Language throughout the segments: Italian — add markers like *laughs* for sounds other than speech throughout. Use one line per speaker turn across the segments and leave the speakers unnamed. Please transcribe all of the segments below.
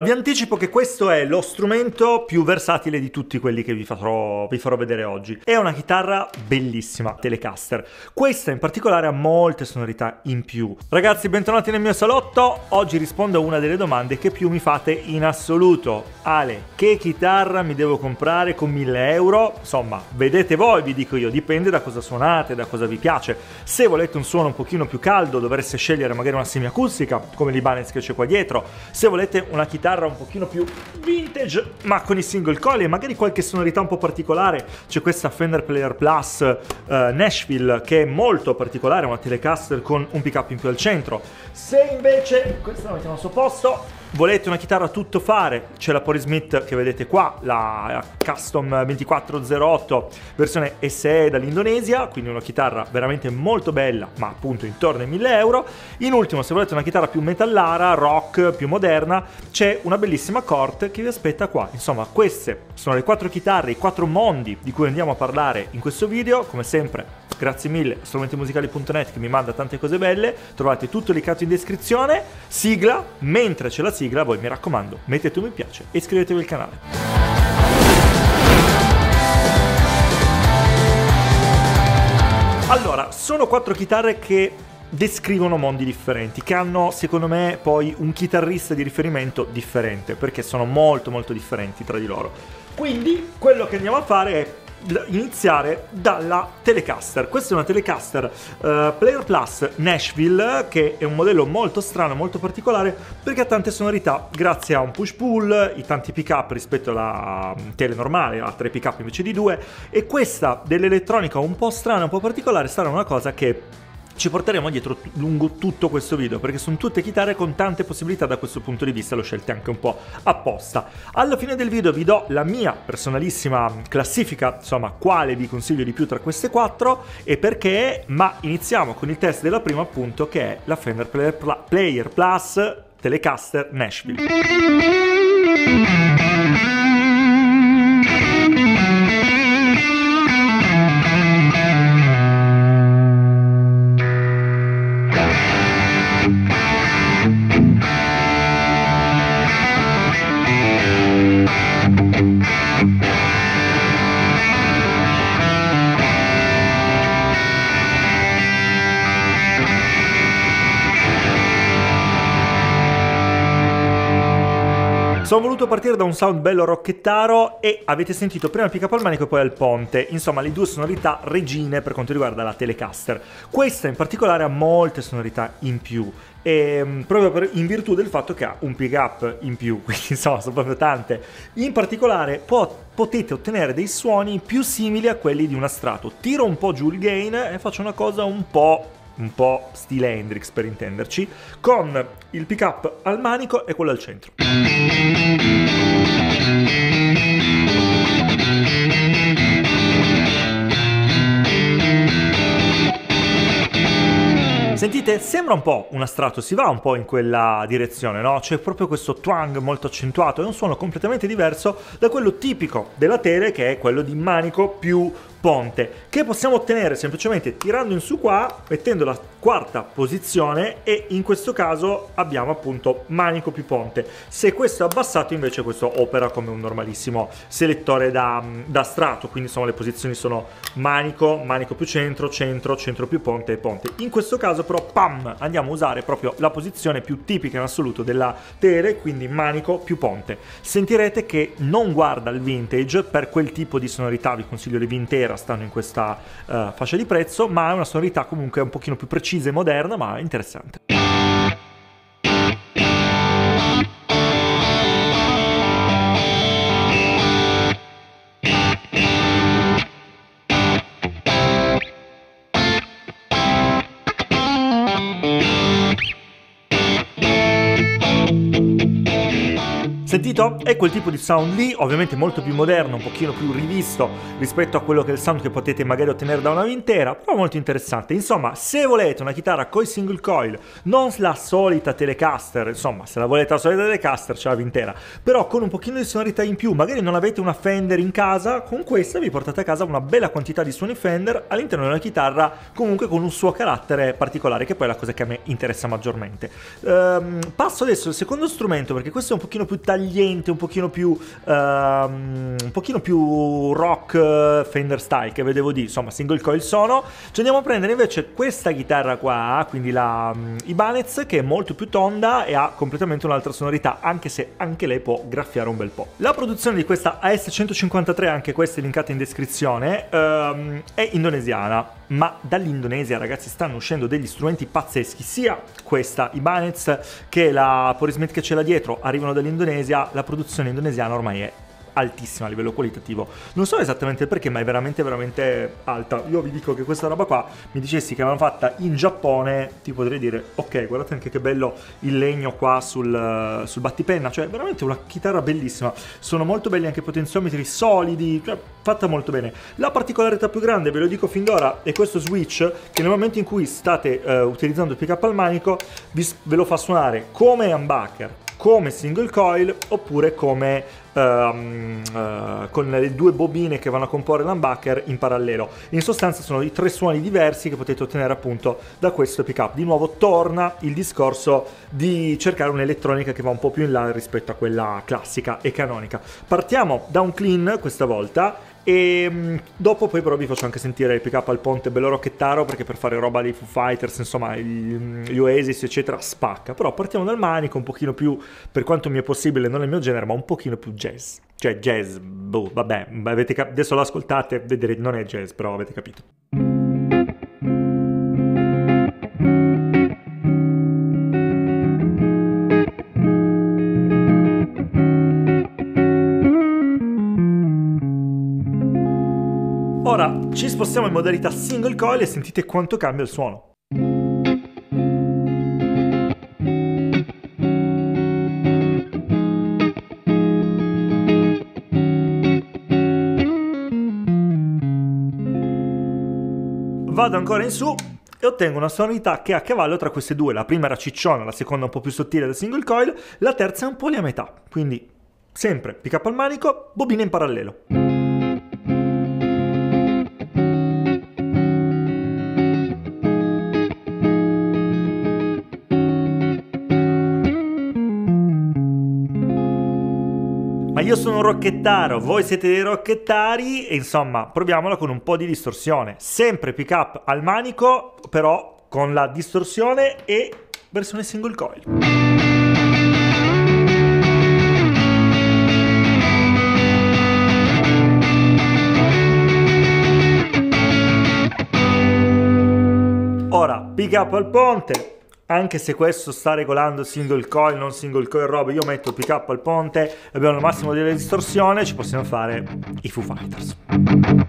Vi anticipo che questo è lo strumento più versatile di tutti quelli che vi farò, vi farò, vedere oggi. È una chitarra bellissima, Telecaster. Questa in particolare ha molte sonorità in più. Ragazzi, bentornati nel mio salotto. Oggi rispondo a una delle domande che più mi fate in assoluto. Ale, che chitarra mi devo comprare con 1000 euro? Insomma, vedete voi, vi dico io, dipende da cosa suonate, da cosa vi piace. Se volete un suono un pochino più caldo, dovreste scegliere magari una semiacustica, come l'Ibanez che c'è qua dietro. Se volete una chitarra chitarra un pochino più vintage, ma con i single coil e magari qualche sonorità un po' particolare. C'è questa Fender Player Plus uh, Nashville che è molto particolare, una Telecaster con un pickup in più al centro. Se invece, questa la mettiamo al suo posto, Volete una chitarra tutto fare? C'è la Polysmith che vedete qua, la Custom 2408 versione SE dall'Indonesia, quindi una chitarra veramente molto bella, ma appunto intorno ai 1000 euro. In ultimo, se volete una chitarra più metallara, rock, più moderna, c'è una bellissima Cort che vi aspetta qua. Insomma, queste sono le quattro chitarre, i quattro mondi di cui andiamo a parlare in questo video. Come sempre, grazie mille strumentimusicali.net che mi manda tante cose belle. Trovate tutto linkato in descrizione. Sigla, mentre c'è la sigla, voi mi raccomando, mettete un mi piace e iscrivetevi al canale. Allora, sono quattro chitarre che descrivono mondi differenti, che hanno secondo me poi un chitarrista di riferimento differente, perché sono molto molto differenti tra di loro. Quindi quello che andiamo a fare è iniziare dalla Telecaster. Questa è una Telecaster uh, Player Plus Nashville che è un modello molto strano, molto particolare perché ha tante sonorità grazie a un push pull, i tanti pick up rispetto alla mm, tele normale, ha tre pick up invece di due e questa dell'elettronica un po' strana, un po' particolare sarà una cosa che ci porteremo dietro lungo tutto questo video perché sono tutte chitarre con tante possibilità da questo punto di vista, l'ho scelte anche un po' apposta. Alla fine del video vi do la mia personalissima classifica, insomma, quale vi consiglio di più tra queste quattro e perché, ma iniziamo con il test della prima appunto che è la Fender Player Plus Telecaster Nashville. Sono voluto partire da un sound bello rocchettaro e avete sentito prima il pick up al manico e poi al ponte, insomma le due sonorità regine per quanto riguarda la Telecaster. Questa in particolare ha molte sonorità in più e, ehm, proprio per, in virtù del fatto che ha un pick up in più, *laughs* quindi insomma sono proprio tante. In particolare po- potete ottenere dei suoni più simili a quelli di un astrato. Tiro un po' giù il gain e faccio una cosa un po' un po' stile Hendrix per intenderci, con il pick up al manico e quello al centro. Sentite, sembra un po' un astrato, si va un po' in quella direzione, no? C'è proprio questo twang molto accentuato, è un suono completamente diverso da quello tipico della tele che è quello di manico più ponte che possiamo ottenere semplicemente tirando in su qua mettendo la quarta posizione e in questo caso abbiamo appunto manico più ponte. Se questo è abbassato invece questo opera come un normalissimo selettore da, da strato. Quindi insomma le posizioni sono manico manico più centro centro centro più ponte e ponte. In questo caso però pam andiamo a usare proprio la posizione più tipica in assoluto della tele quindi manico più ponte. Sentirete che non guarda il vintage per quel tipo di sonorità vi consiglio le vintage intera stanno in questa uh, fascia di prezzo, ma è una sonorità comunque un pochino più precisa e moderna, ma interessante. Sentito? È quel tipo di sound lì, ovviamente molto più moderno, un pochino più rivisto rispetto a quello che è il sound che potete magari ottenere da una vintera, però molto interessante. Insomma, se volete una chitarra coi single coil, non la solita Telecaster, insomma, se la volete la solita Telecaster c'è la vintera, però con un pochino di sonorità in più, magari non avete una Fender in casa, con questa vi portate a casa una bella quantità di suoni Fender all'interno di una chitarra comunque con un suo carattere particolare, che poi è la cosa che a me interessa maggiormente. Ehm, passo adesso al secondo strumento perché questo è un pochino più tagliato tagliente, un pochino più, uh, un pochino più rock uh, Fender style che vedevo di, insomma, single coil sono. Ci andiamo a prendere invece questa chitarra qua, quindi la um, Ibanez, che è molto più tonda e ha completamente un'altra sonorità, anche se anche lei può graffiare un bel po'. La produzione di questa AS153, anche questa è linkata in descrizione, um, è indonesiana ma dall'Indonesia ragazzi stanno uscendo degli strumenti pazzeschi, sia questa Ibanez che la Porismith che c'è là dietro arrivano dall'Indonesia, la produzione indonesiana ormai è altissima a livello qualitativo. Non so esattamente perché, ma è veramente, veramente alta. Io vi dico che questa roba qua, mi dicessi che l'hanno fatta in Giappone, ti potrei dire, ok, guardate anche che bello il legno qua sul, sul battipenna, cioè veramente una chitarra bellissima. Sono molto belli anche i potenziometri solidi, cioè fatta molto bene. La particolarità più grande, ve lo dico fin d'ora, è questo switch che nel momento in cui state uh, utilizzando il pick up al manico, vi, ve lo fa suonare come humbucker, come single coil oppure come um, uh, con le due bobine che vanno a comporre l'humbucker in parallelo. In sostanza sono i tre suoni diversi che potete ottenere appunto da questo pickup. Di nuovo torna il discorso di cercare un'elettronica che va un po' più in là rispetto a quella classica e canonica. Partiamo da un clean questa volta e mm, dopo poi però vi faccio anche sentire il pick up al ponte bello rocchettaro perché per fare roba dei Foo Fighters, insomma, gli Oasis eccetera, spacca. Però partiamo dal manico un pochino più, per quanto mi è possibile, non il mio genere, ma un pochino più jazz. Cioè jazz, boh, vabbè, cap- adesso lo ascoltate, vedrete, non è jazz, però avete capito. Ora ci spostiamo in modalità single coil e sentite quanto cambia il suono. Vado ancora in su e ottengo una sonorità che è a cavallo tra queste due. La prima era cicciona, la seconda un po' più sottile del single coil, la terza è un po' lì a metà. Quindi sempre pick up al manico, bobina in parallelo. Io sono un rocchettaro, voi siete dei rocchettari e insomma proviamola con un po' di distorsione. Sempre pick up al manico, però con la distorsione e versione single coil. Ora, pick up al ponte, anche se questo sta regolando single coil, non single coil roba, io metto il pick up al ponte, abbiamo il massimo della distorsione, ci possiamo fare i Foo Fighters.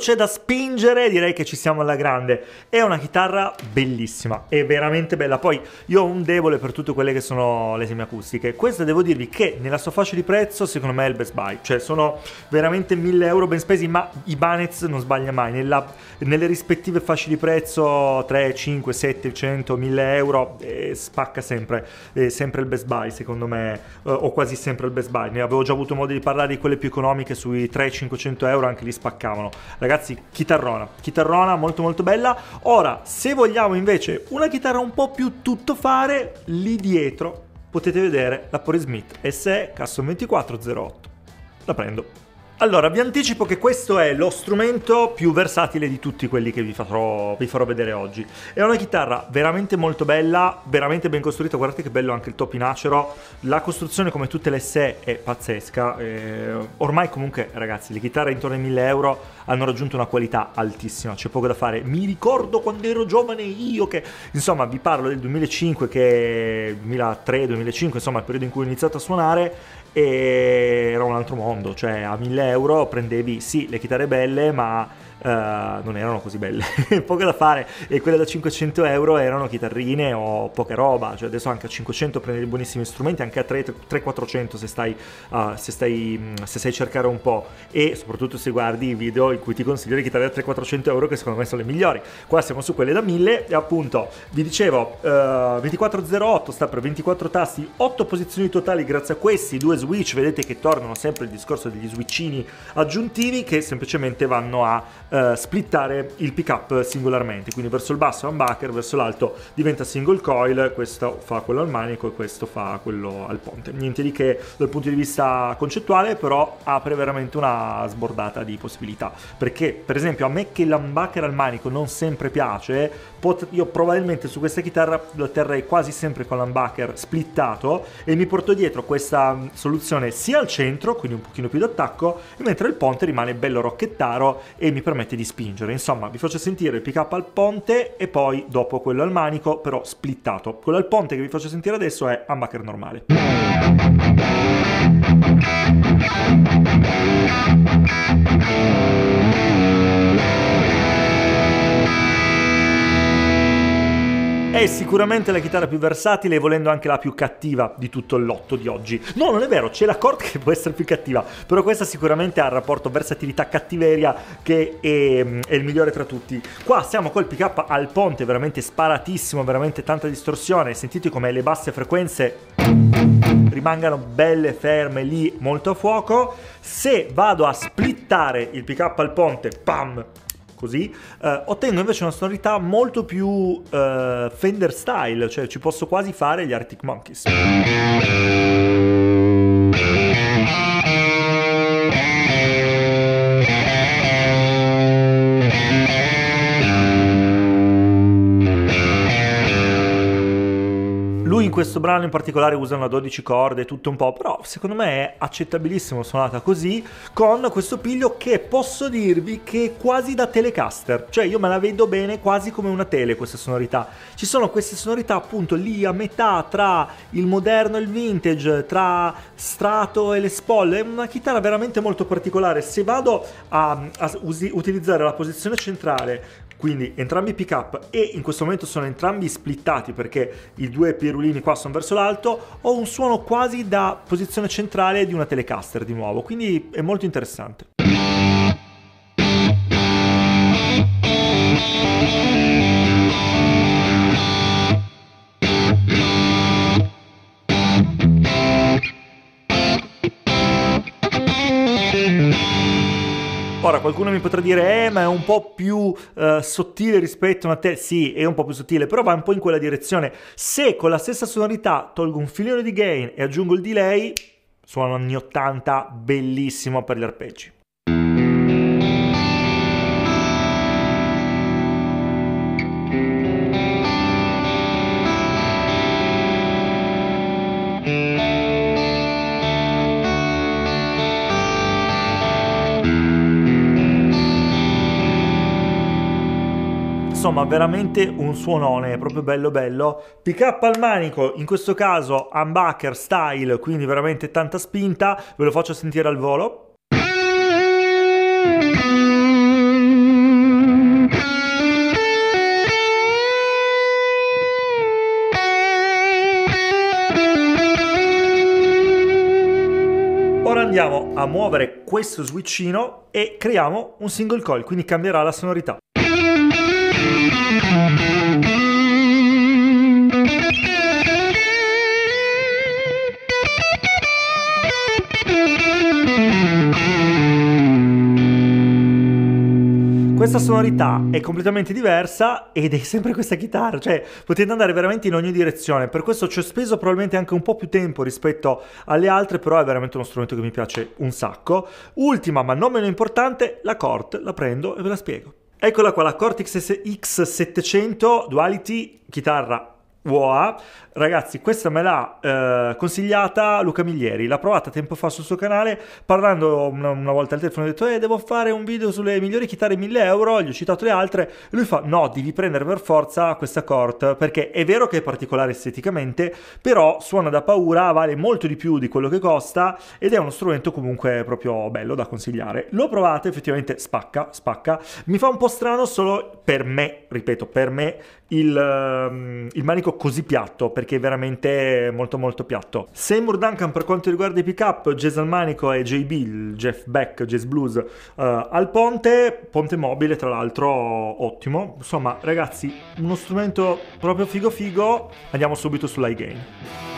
C'è da spingere direi che ci siamo alla grande. È una chitarra bellissima, è veramente bella. Poi io ho un debole per tutte quelle che sono le semiacustiche. Questa devo dirvi che nella sua fascia di prezzo secondo me è il best buy. Cioè sono veramente 1000 euro ben spesi, ma Ibanez non sbaglia mai. Nella, nelle rispettive fasce di prezzo 3, 5, 7, 100, 1000 euro eh, spacca sempre. È sempre il best buy secondo me, eh, o quasi sempre il best buy. Ne avevo già avuto modo di parlare di quelle più economiche sui 300-500 euro, anche lì spaccava cavolo. Ragazzi, chitarrona, chitarrona molto molto bella. Ora, se vogliamo invece una chitarra un po' più tuttofare, lì dietro potete vedere la Pori Smith SE Custom 2408. La prendo. Allora, vi anticipo che questo è lo strumento più versatile di tutti quelli che vi farò, vi farò, vedere oggi. È una chitarra veramente molto bella, veramente ben costruita, guardate che bello anche il top in acero, la costruzione come tutte le SE è pazzesca, eh, ormai comunque ragazzi le chitarre intorno ai 1000 euro hanno raggiunto una qualità altissima, c'è poco da fare. Mi ricordo quando ero giovane io che, insomma, vi parlo del 2005 che 2003-2005, insomma, il periodo in cui ho iniziato a suonare era un altro mondo, cioè a 1000 euro prendevi sì le chitarre belle, ma uh, non erano così belle, *laughs* poco da fare. E quelle da 500 euro erano chitarrine o poca roba, cioè adesso anche a 500 prendi buonissimi strumenti, anche a 300-400 se uh, se, se sai cercare un po' e soprattutto se guardi i video in cui ti consiglio le chitarre da 300-400 euro che secondo me sono le migliori, qua siamo su quelle da 1000 e appunto vi dicevo uh, eh, 2408 sta per 24 tasti, 8 posizioni totali grazie a questi due switch, vedete che tornano sempre il discorso degli switchini aggiuntivi che semplicemente vanno a uh, splittare il pick up singolarmente, quindi verso il basso è humbucker, verso l'alto diventa single coil, questo fa quello al manico e questo fa quello al ponte. Niente di che dal punto di vista concettuale, però apre veramente una sbordata di possibilità, perché per esempio a me che l'humbucker al manico non sempre piace, pot- io probabilmente su questa chitarra lo terrei quasi sempre con l'humbucker splittato e mi porto dietro questa soluzione sia al centro, quindi un pochino più d'attacco, mentre il ponte rimane bello rocchettaro e mi permette permette di spingere. Insomma, vi faccio sentire il pick up al ponte e poi dopo quello al manico, però splittato. Quello al ponte che vi faccio sentire adesso è humbucker normale. È sicuramente la chitarra più versatile e volendo anche la più cattiva di tutto il lotto di oggi. No, non è vero, c'è la Cord *laughs* che può essere più cattiva, però questa sicuramente ha il rapporto versatilità-cattiveria che è, è, il migliore tra tutti. Qua siamo col pick up al ponte, veramente sparatissimo, veramente tanta distorsione. Sentite come le basse frequenze rimangano belle ferme lì molto a fuoco. Se vado a splittare il pick up al ponte, pam, così, eh, ottengo invece una sonorità molto più eh, Fender style, cioè ci posso quasi fare gli Arctic Monkeys. Questo brano in particolare usa una 12 corde, tutto un po', però secondo me è accettabilissimo suonata così, con questo piglio che posso dirvi che è quasi da telecaster, cioè io me la vedo bene quasi come una tele questa sonorità. Ci sono queste sonorità appunto lì a metà tra il moderno e il vintage, tra strato e le spolle, è una chitarra veramente molto particolare. Se vado a, a usi, utilizzare la posizione centrale quindi entrambi pick up e in questo momento sono entrambi splittati perché i due pirulini qua sono verso l'alto, ho un suono quasi da posizione centrale di una Telecaster di nuovo, quindi è molto interessante. Qualcuno mi potrà dire, eh, ma è un po' più uh, sottile rispetto a te. Sì, è un po' più sottile, però va un po' in quella direzione. Se con la stessa sonorità tolgo un filino di gain e aggiungo il delay, suono anni 80, bellissimo per gli arpeggi. Insomma veramente un suonone proprio bello bello. Pick up al manico in questo caso humbucker style quindi veramente tanta spinta. Ve lo faccio sentire al volo. Ora andiamo a muovere questo switchino e creiamo un single coil, quindi cambierà la sonorità. Questa sonorità è completamente diversa ed è sempre questa chitarra, cioè potete andare veramente in ogni direzione, per questo ci ho speso probabilmente anche un po' più tempo rispetto alle altre, però è veramente uno strumento che mi piace un sacco. Ultima ma non meno importante, la Cort, la prendo e ve la spiego. Eccola qua, la Cortex X700 Duality, chitarra Wow. Ragazzi, questa me l'ha eh, consigliata Luca Miglieri, l'ha provata tempo fa sul suo canale, parlando una, una volta al telefono, ho detto, eh, devo fare un video sulle migliori chitarre 1000 euro, gli ho citato le altre, e lui fa, no, devi prendere per forza questa Cort, perché è vero che è particolare esteticamente, però suona da paura, vale molto di più di quello che costa, ed è uno strumento comunque proprio bello da consigliare. L'ho provata, effettivamente spacca, spacca, mi fa un po' strano solo per me, ripeto, per me, il, um, il manico così piatto perché è veramente molto molto piatto. Seymour Duncan per quanto riguarda i pick up, Jazz al manico e JB, Jeff Beck, Jazz Blues uh, al ponte, ponte mobile tra l'altro ottimo. Insomma ragazzi uno strumento proprio figo figo, andiamo subito sull'iGain.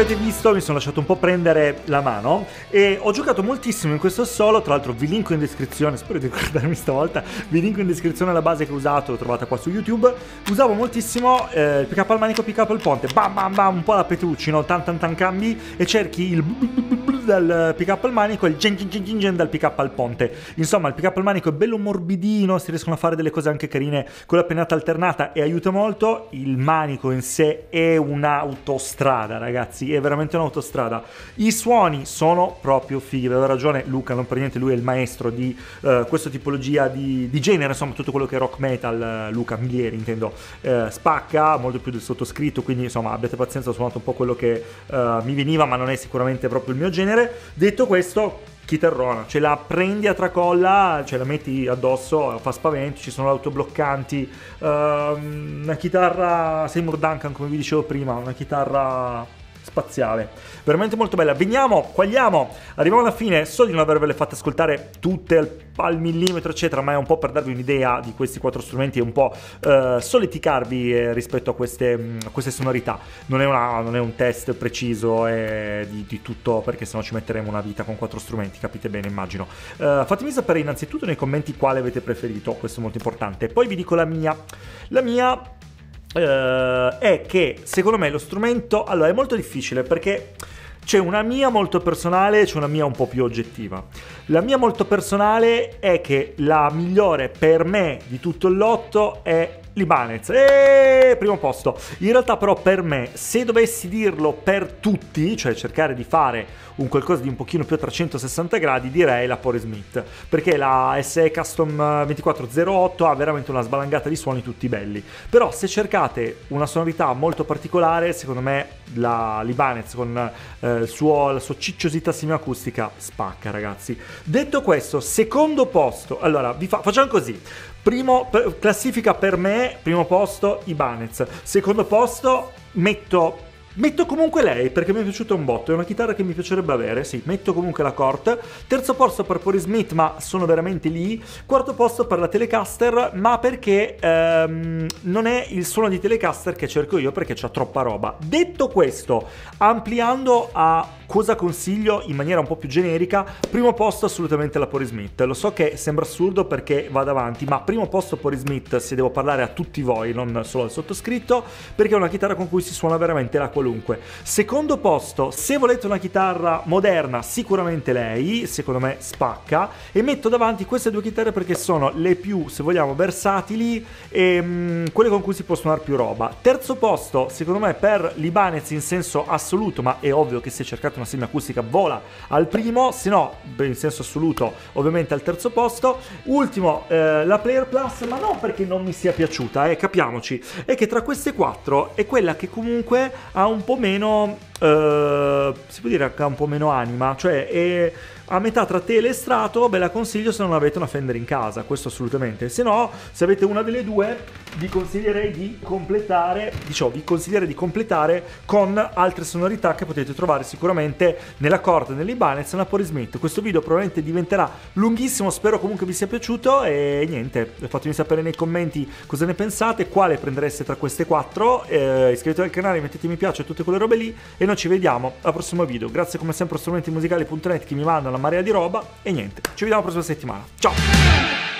Avete visto, mi sono lasciato un po' prendere la mano e ho giocato moltissimo in questo solo. Tra l'altro, vi linko in descrizione. Spero di *laughs* ricordarmi stavolta. Vi linko in descrizione la base che ho usato, l'ho trovata qua su YouTube. Usavo moltissimo eh, il pick up al manico, pick up al ponte. Bam bam bam, un po' la Petrucci, no? Tan tan tan cambi e cerchi il dal pick up al manico e il gen gen gen gen dal pick up al ponte. Insomma, il pick up al manico è bello morbidino, si riescono a fare delle cose anche carine con la pennata alternata e aiuta molto. Il manico in sé è un'autostrada, ragazzi è veramente un'autostrada. I suoni sono proprio fighi, aveva ragione Luca, non per niente lui è il maestro di uh, questa tipologia di, di, genere, insomma tutto quello che è rock metal, uh, Luca Miglieri intendo, uh, spacca molto più del sottoscritto, quindi insomma abbiate pazienza, ho suonato un po' quello che mi veniva, ma non è sicuramente proprio il mio genere. Detto questo, chitarrona, ce la prendi a tracolla, ce la metti addosso, fa spavento, ci sono autobloccanti, uh, una chitarra Seymour Duncan come vi dicevo prima, una chitarra spaziale. Veramente molto bella. Veniamo, quagliamo, arriviamo alla fine. So di non avervele fatte ascoltare tutte al, al, millimetro, eccetera, ma è un po' per darvi un'idea di questi quattro strumenti e un po' eh, solleticarvi eh, rispetto a queste, mm, a queste sonorità. Non è, una, non è, un test preciso eh, di, di, tutto, perché sennò ci metteremo una vita con quattro strumenti, capite bene, immagino. Eh, fatemi sapere innanzitutto nei commenti quale avete preferito, questo è molto importante. Poi vi dico la mia. La mia Uh, è che secondo me lo strumento allora è molto difficile perché c'è una mia molto personale e c'è una mia un po' più oggettiva. La mia molto personale è che la migliore per me di tutto il lotto è Libanez. E primo posto. In realtà però per me, se dovessi dirlo per tutti, cioè cercare di fare un qualcosa di un pochino più a 360 gradi, direi la Pore Smith, perché la SE Custom 2408 ha veramente una sbalangata di suoni tutti belli. Però se cercate una sonorità molto particolare, secondo me la Libanez con eh, suo, la sua cicciosità semiacustica spacca, ragazzi. Detto questo, secondo posto, allora vi fa, facciamo così. Primo, classifica per me, primo posto Ibanez. Secondo posto metto Metto comunque lei perché mi è piaciuta un botto, è una chitarra che mi piacerebbe avere, sì, metto comunque la Cort. Terzo posto per Pori Smith, ma sono veramente lì. Quarto posto per la Telecaster, ma perché ehm, non è il suono di Telecaster che cerco io perché c'ha troppa roba. Detto questo, ampliando a cosa consiglio in maniera un po' più generica, primo posto assolutamente la Pori Smith. Lo so che sembra assurdo perché vado avanti, ma primo posto Pori Smith se devo parlare a tutti voi, non solo al sottoscritto, perché è una chitarra con cui si suona veramente la qualunque. Secondo posto, se volete una chitarra moderna, sicuramente lei, secondo me spacca, e metto davanti queste due chitarre perché sono le più, se vogliamo, versatili e mh, mm, quelle con cui si può suonare più roba. Terzo posto, secondo me, per l'Ibanez in senso assoluto, ma è ovvio che se cercate una semiacustica vola al primo, se no, in senso assoluto, ovviamente al terzo posto. Ultimo, eh, la Player Plus, ma non perché non mi sia piaciuta, eh, capiamoci, è che tra queste quattro è quella che comunque ha un po' meno eh, si può dire che ha un po' meno anima, cioè è a metà tra tele e strato, ve la consiglio se non avete una Fender in casa, questo assolutamente. Se no, se avete una delle due, vi consiglierei di completare, diciamo, vi consiglierei di completare con altre sonorità che potete trovare sicuramente nella corda, nell'Ibanez e nella Pori Smith. Questo video probabilmente diventerà lunghissimo, spero comunque vi sia piaciuto e niente, fatemi sapere nei commenti cosa ne pensate, quale prendereste tra queste quattro, eh, iscrivetevi al canale, mettete mi piace, tutte quelle robe lì e noi ci vediamo al prossimo video. Grazie come sempre a strumentimusicali.net che mi mandano marea di roba e niente, ci vediamo la prossima settimana. Ciao!